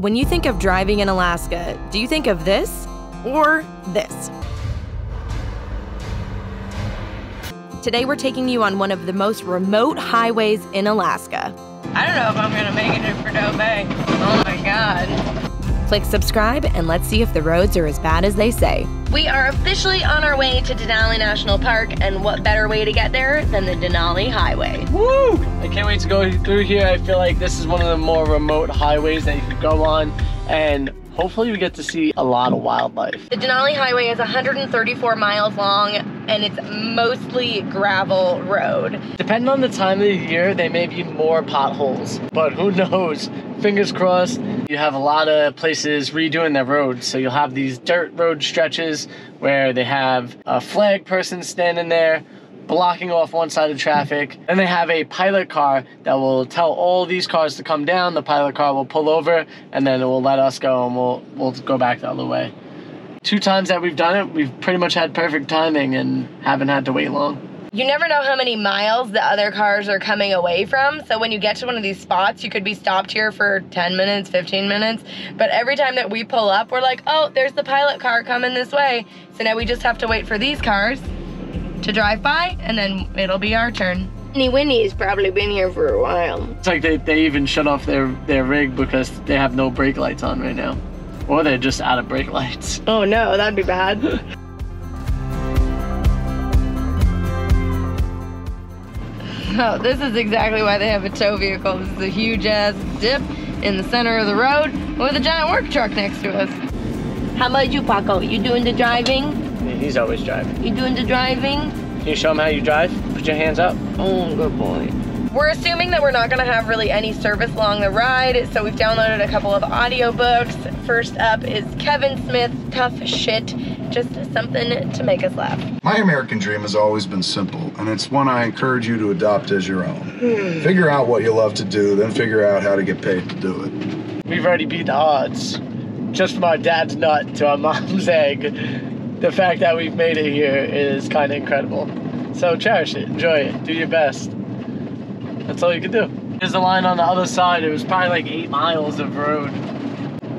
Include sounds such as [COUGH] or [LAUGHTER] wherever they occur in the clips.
When you think of driving in Alaska, do you think of this or this? Today, we're taking you on one of the most remote highways in Alaska. I don't know if I'm gonna make it to Prudhoe Bay. Oh my god. Click subscribe and let's see if the roads are as bad as they say. We are officially on our way to Denali National Park, and what better way to get there than the Denali Highway? Woo! I can't wait to go through here. I feel like this is one of the more remote highways that you could go on, and hopefully we get to see a lot of wildlife. The Denali Highway is 134 miles long and it's mostly gravel road. Depending on the time of the year, they may be more potholes, but who knows? Fingers crossed. You have a lot of places redoing their roads, so you'll have these dirt road stretches where they have a flag person standing there blocking off one side of traffic. Then they have a pilot car that will tell all these cars to come down. The pilot car will pull over and then it will let us go and we'll, we'll go back the other way. Two times that we've done it, we've pretty much had perfect timing and haven't had to wait long. You never know how many miles the other cars are coming away from. So when you get to one of these spots, you could be stopped here for 10 minutes, 15 minutes. But every time that we pull up, we're like, oh, there's the pilot car coming this way. So now we just have to wait for these cars to drive by, and then it'll be our turn. Winnie Winnie's probably been here for a while. It's like they, they even shut off their, their rig because they have no brake lights on right now. Or they're just out of brake lights. [LAUGHS] Oh no, that'd be bad. [LAUGHS] oh, this is exactly why they have a tow vehicle. This is a huge ass dip in the center of the road with a giant work truck next to us. How about you, Paco? You doing the driving? He's always driving. You doing the driving? Can you show him how you drive? Put your hands up. Oh, good boy. We're assuming that we're not gonna have really any service along the ride, so we've downloaded a couple of audiobooks. First up is Kevin Smith, Tough Shit, just something to make us laugh. My American dream has always been simple, and it's one I encourage you to adopt as your own. Hmm. Figure out what you love to do, then figure out how to get paid to do it. We've already beat the odds. Just from our dad's nut to our mom's [LAUGHS] egg the fact that we've made it here is kind of incredible. So cherish it, enjoy it, do your best. That's all you can do. There's a line on the other side. It was probably like eight miles of road.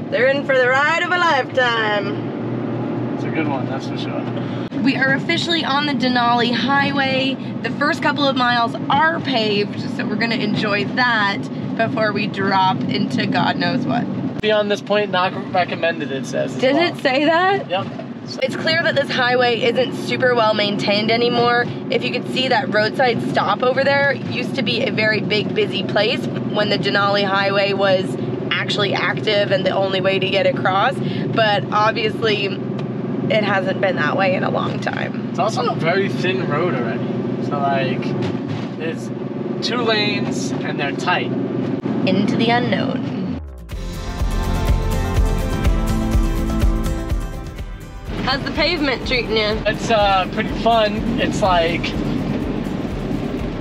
They're in for the ride of a lifetime. It's a good one, that's for sure. We are officially on the Denali Highway. The first couple of miles are paved, so we're gonna enjoy that before we drop into God knows what. Beyond this point, not recommended, it says. Did well. it say that? Yep. It's clear that this highway isn't super well maintained anymore. If you could see that roadside stop over there, used to be a very big busy place when the Denali Highway was actually active and the only way to get across. But obviously, it hasn't been that way in a long time. It's also a very thin road already. So like, it's two lanes and they're tight. Into the unknown. How's the pavement treating you? It's uh, pretty fun. It's like,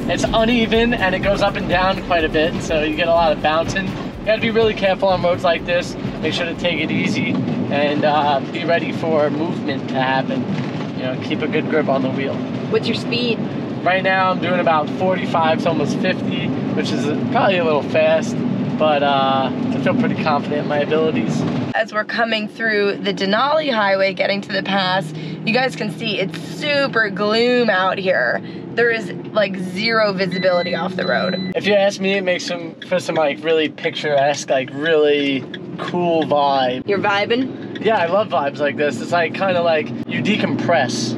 it's uneven and it goes up and down quite a bit, so you get a lot of bouncing. You gotta be really careful on roads like this. Make sure to take it easy and uh, be ready for movement to happen. You know, keep a good grip on the wheel. What's your speed? Right now I'm doing about 45 to almost 50, which is probably a little fast but uh, I feel pretty confident in my abilities. As we're coming through the Denali Highway, getting to the pass, you guys can see it's super gloom out here. There is like zero visibility off the road. If you ask me, it makes some for some like really picturesque, like really cool vibe. You're vibing? Yeah, I love vibes like this. It's like kind of like you decompress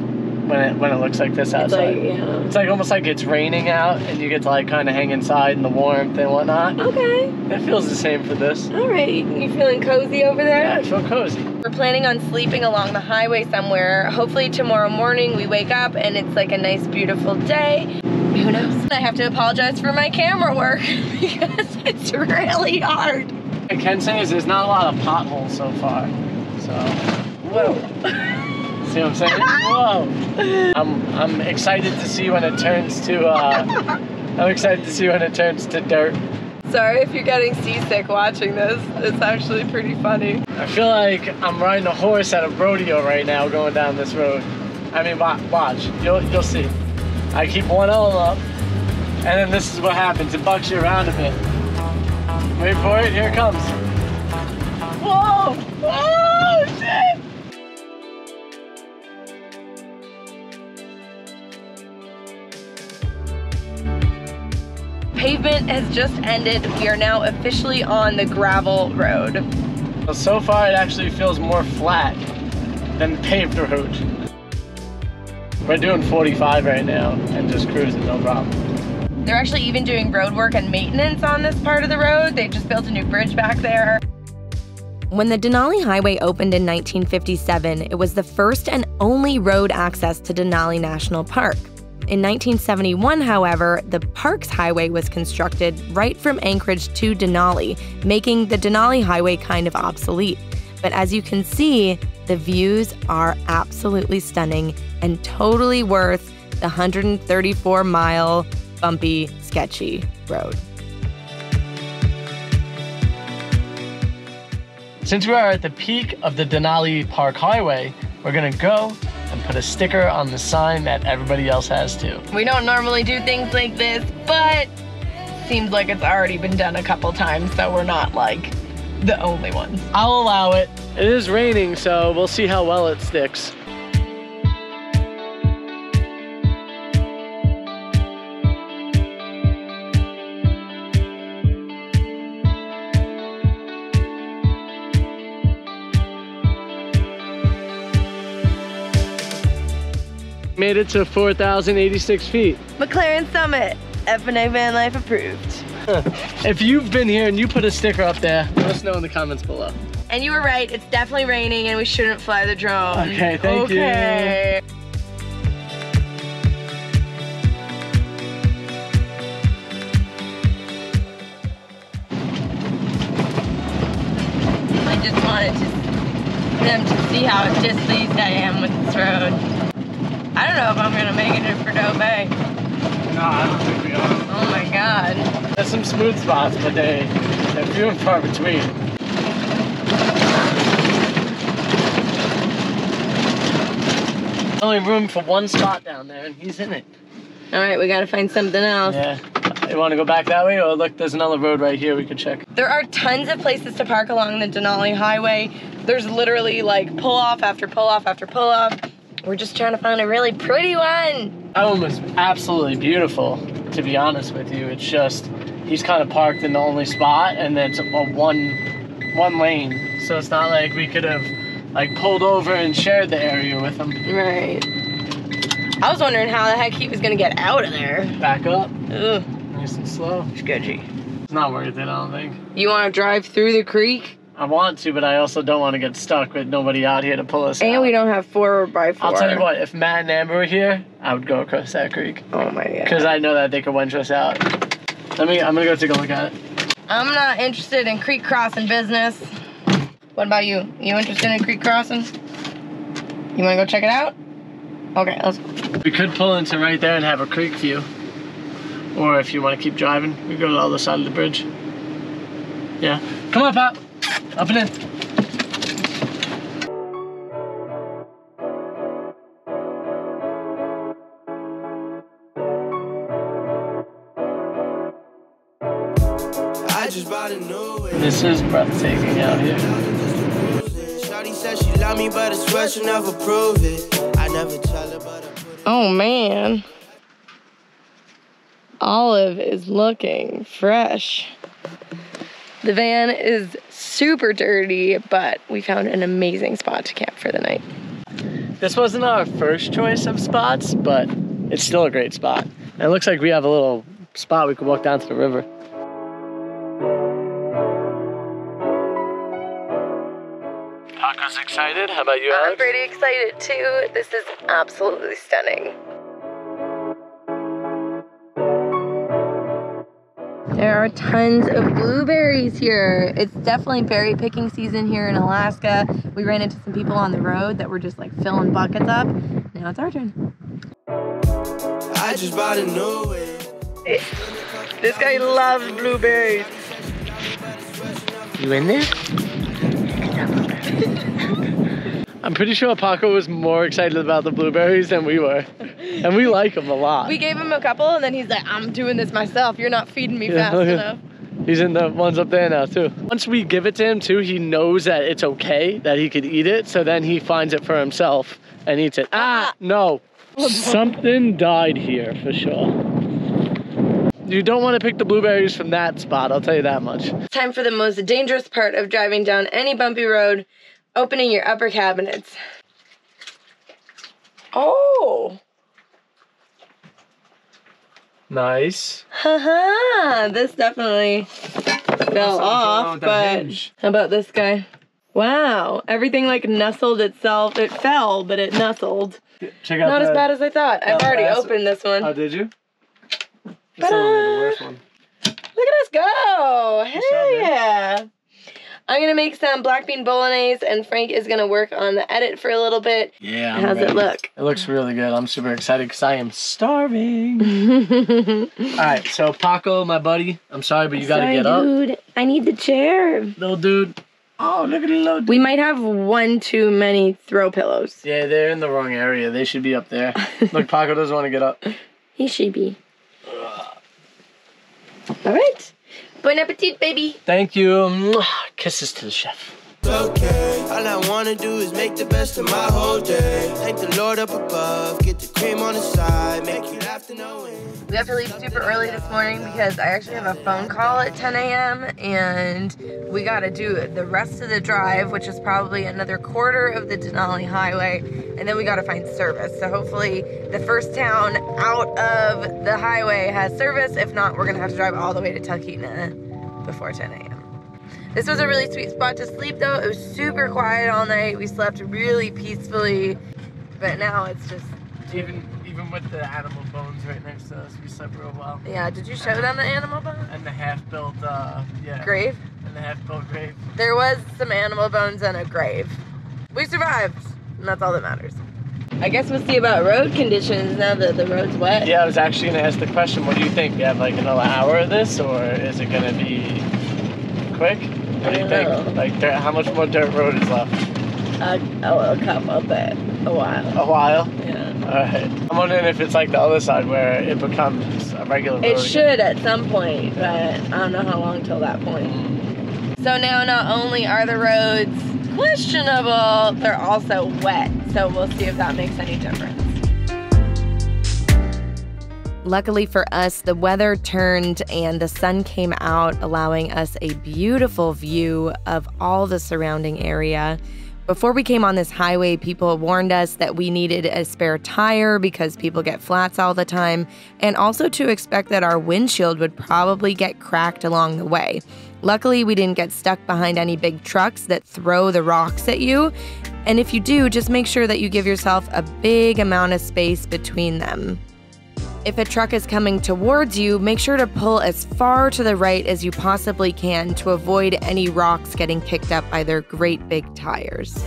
when it when it looks like this outside. It's like, yeah. it's like almost like it's raining out and you get to like kind of hang inside in the warmth and whatnot. Okay. It feels the same for this. All right. You feeling cozy over there? Yeah, I feel cozy. We're planning on sleeping along the highway somewhere. Hopefully tomorrow morning we wake up and it's like a nice beautiful day. Who knows? I have to apologize for my camera work [LAUGHS] because it's really hard. I can say is there's not a lot of potholes so far. So, whoa. [LAUGHS] See what I'm saying? Whoa! I'm I'm excited to see when it turns to. Uh, I'm excited to see when it turns to dirt. Sorry if you're getting seasick watching this. It's actually pretty funny. I feel like I'm riding a horse at a rodeo right now going down this road. I mean, watch. You'll you'll see. I keep one arm up, and then this is what happens. It bucks you around a bit. Wait for it. Here it comes. Has just ended. We are now officially on the gravel road. Well, so far it actually feels more flat than the paved road. We're doing 45 right now and just cruising, no problem. They're actually even doing road work and maintenance on this part of the road. They just built a new bridge back there. When the Denali Highway opened in 1957, it was the first and only road access to Denali National Park. In 1971, however, the Parks Highway was constructed right from Anchorage to Denali, making the Denali Highway kind of obsolete. But as you can see, the views are absolutely stunning and totally worth the 134 mile bumpy, sketchy road. Since we are at the peak of the Denali Park Highway, we're gonna go and put a sticker on the sign that everybody else has too. We don't normally do things like this, but seems like it's already been done a couple times, so we're not like the only ones. I'll allow it. It is raining, so we'll see how well it sticks. Made it to 4,086 feet. Maclaren Summit, FNA Van Life approved. [LAUGHS] If you've been here and you put a sticker up there, let us know in the comments below. And you were right, it's definitely raining and we shouldn't fly the drone. Okay, thank you. okay. I just wanted to, them to see how displeased I am with this road. I don't know if I'm gonna make it to Prudhoe Bay. No, I don't think we are. Oh my god. There's some smooth spots, but they, they're few and far between. Only room for one spot down there, and he's in it. All right, we gotta find something else. Yeah. You want to go back that way? Or look, there's another road right here we could check. There are tons of places to park along the Denali Highway. There's literally like pull off after pull off after pull off. We're just trying to find a really pretty one. That one was absolutely beautiful, to be honest with you. It's just, he's kind of parked in the only spot, and it's a one, one lane. So it's not like we could have like pulled over and shared the area with him. Right. I was wondering how the heck he was gonna get out of there. Back up, Ugh, nice and slow. sketchy. It's not worth it, I don't think. You wanna drive through the creek? I want to, but I also don't want to get stuck with nobody out here to pull us And out. we don't have four by 4 I'll tell you what, if Matt and Amber were here, I would go across that creek. Oh my god. Because I know that they could winch us out. Let me, I'm gonna go take a look at it. I'm not interested in creek crossing business. What about you? You interested in creek crossing? You wanna go check it out? Okay, let's We could pull into right there and have a creek view. Or if you want to keep driving, we go to the other side of the bridge. Yeah. Come on, Pop. Up and in. I just bought a new whip. This is breathtaking out here. Shawty said she love me, but I swear she'll never prove it. I never tell her, but I put it. Oh man. Olive is looking fresh. The van is super dirty, but we found an amazing spot to camp for the night. This wasn't our first choice of spots, but it's still a great spot. And it looks like we have a little spot we could walk down to the river. Paco's excited. How about you, I'm pretty excited too. This is absolutely stunning. There are tons of blueberries here. It's definitely berry picking season here in Alaska. We ran into some people on the road that were just like filling buckets up. Now it's our turn. I just bought a new whip. This guy loves blueberries. You in there? I'm pretty sure Paco was more excited about the blueberries than we were. And we like him a lot. We gave him a couple and then he's like, I'm doing this myself. You're not feeding me [LAUGHS] Yeah, fast enough. He's in the ones up there now too. Once we give it to him too, he knows that it's okay, that he could eat it. So then he finds it for himself and eats it. Ah, no. [LAUGHS] Something died here for sure. You don't want to pick the blueberries from that spot, I'll tell you that much. Time for the most dangerous part of driving down any bumpy road, opening your upper cabinets. Oh, Nice. haha, this definitely fell off, but how about this guy? Wow, everything like nestled itself. It fell, but it nestled. Check out Not the, as bad as I thought. I've already that's- opened this one. Oh, did you? This is the worst one. Look at us go! Hell yeah! I'm gonna make some black bean bolognese, and Frank is gonna work on the edit for a little bit. Yeah. I'm How's ready. it look? It looks really good. I'm super excited because I am starving. [LAUGHS] All right, so Paco, my buddy, I'm sorry, but you got to Sorry, get up. dude. I need the chair. Little dude. Oh, look at the little dude. We might have one too many throw pillows. Yeah, they're in the wrong area. They should be up there. [LAUGHS] Look, Paco doesn't want to get up. He should be. All right. Bon appetit, baby. Thank you. Kisses to the chef. Okay. All I wanna do is make the best of my whole day. Thank the Lord up above, get the cream on the side, make you laugh to no end. We have to leave super early this morning because I actually have a phone call at 10 a.m. and we got to do the rest of the drive, which is probably another quarter of the Denali Highway, and then we got to find service. So hopefully, the first town out of the highway has service. If not, we're gonna have to drive all the way to Talkeetna before 10 a.m. This was a really sweet spot to sleep, though. It was super quiet all night. We slept really peacefully, but now it's just Even even with the animal bones right next to us, we slept real well. yeah. Did you show them the animal bones? And the half-built, uh, yeah. grave. And the half-built grave. There was some animal bones and a grave. We survived, and that's all that matters. I guess we'll see about road conditions now that the road's wet. Yeah, I was actually gonna ask the question. What do you think? We have like another hour of this, or is it gonna be quick? What do you think? Like, dirt, how much more dirt road is left? A, oh, a couple, but a while. A while. Yeah. All right. I'm wondering if it's like the other side where it becomes a regular road. It again. should at some point, but I don't know how long till that point. Mm. So now not only are the roads questionable, they're also wet. So we'll see if that makes any difference. Luckily for us, the weather turned and the sun came out, allowing us a beautiful view of all the surrounding area. Before we came on this highway, people warned us that we needed a spare tire because people get flats all the time, and also to expect that our windshield would probably get cracked along the way. Luckily, we didn't get stuck behind any big trucks that throw the rocks at you. And if you do, just make sure that you give yourself a big amount of space between them. If a truck is coming towards you, make sure to pull as far to the right as you possibly can to avoid any rocks getting picked up by their great big tires.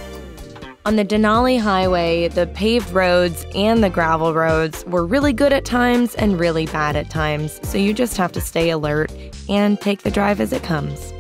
On the Denali Highway, the paved roads and the gravel roads were really good at times and really bad at times, so you just have to stay alert and take the drive as it comes.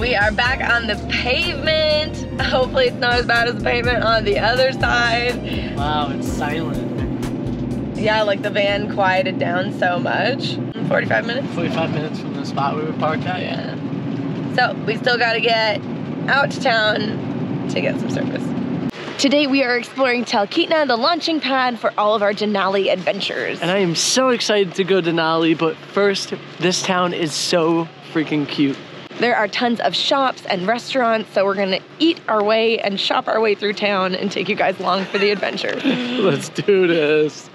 We are back on the pavement. [LAUGHS] Hopefully, it's not as bad as the pavement on the other side. Wow, it's silent. Yeah, like the van quieted down so much. 45 minutes? 45 minutes from the spot we were parked at. Yeah. So we still got to get out to town to get some service. Today we are exploring Talkeetna, the launching pad for all of our Denali adventures. And I am so excited to go to Denali, but first, this town is so freaking cute. There are tons of shops and restaurants, so we're gonna eat our way and shop our way through town and take you guys along for the adventure. [LAUGHS] Let's do this.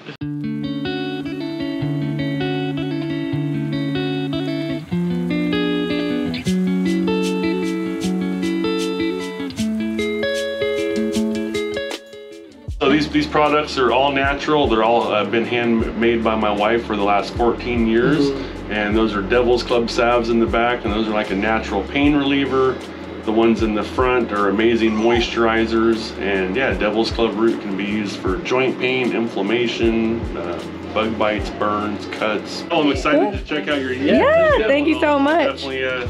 Products are all natural. They're all uh, been handmade by my wife for the last 14 years. And those are Devil's Club salves in the back, and those are like a natural pain reliever. The ones in the front are amazing moisturizers, and yeah, Devil's Club root can be used for joint pain, inflammation, uh, bug bites, burns, cuts. Oh, I'm excited to check out your Yeah, thank you so much. Definitely uh,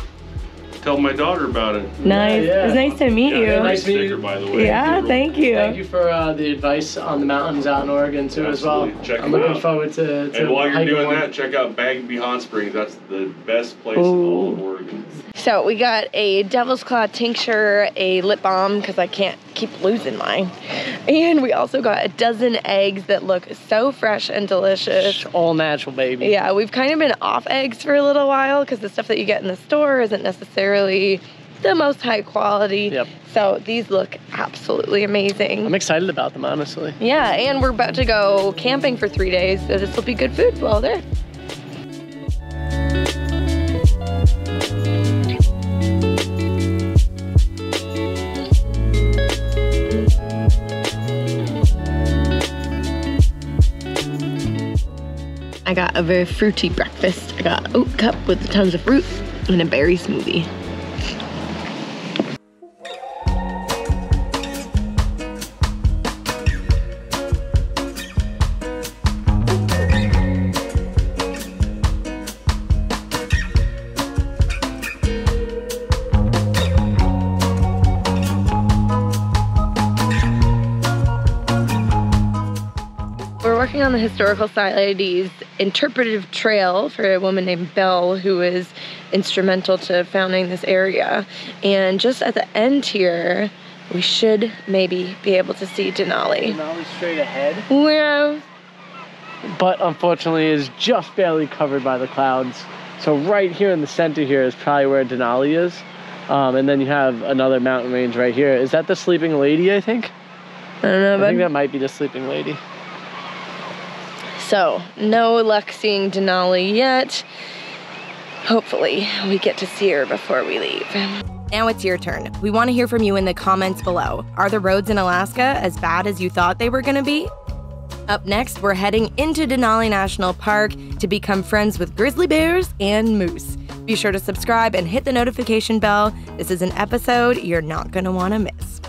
tell my daughter about it. Nice. Yeah, yeah. It's nice to meet Yeah, you. nice Nice to meet sticker, you. by the way. Yeah, thank you. Thank you for uh, the advice on the mountains out in Oregon too, as well. Check I'm 'em looking out. forward to. to And while you're doing one. that, check out Bagby Hot Springs. That's the best place in all of Oregon. So we got a Devil's Claw tincture, a lip balm because I can't keep losing mine, and we also got a dozen eggs that look so fresh and delicious. All natural, baby. Yeah, we've kind of been off eggs for a little while because the stuff that you get in the store isn't necessarily the most high quality. Yep. So these look absolutely amazing. I'm excited about them, honestly. Yeah, and we're about to go camping for three days, so this will be good food while there. I got a very fruity breakfast. I got an oat cup with tons of fruit and a berry smoothie. We're on the historical society's interpretive trail for a woman named Belle was instrumental to founding this area. And just at the end here, we should maybe be able to see Denali. Denali straight ahead, Yeah. but unfortunately is just barely covered by the clouds. So right here in the center here is probably where Denali is. Um, and then you have another mountain range right here. Is that the Sleeping Lady, I think? I don't know, I think that might be the Sleeping Lady. So no luck seeing Denali yet. Hopefully, we get to see her before we leave. Now it's your turn. We want to hear from you in the comments below. Are the roads in Alaska as bad as you thought they were going to be? Up next, we're heading into Denali National Park to become friends with grizzly bears and moose. Be sure to subscribe and hit the notification bell. This is an episode you're not going to want to miss.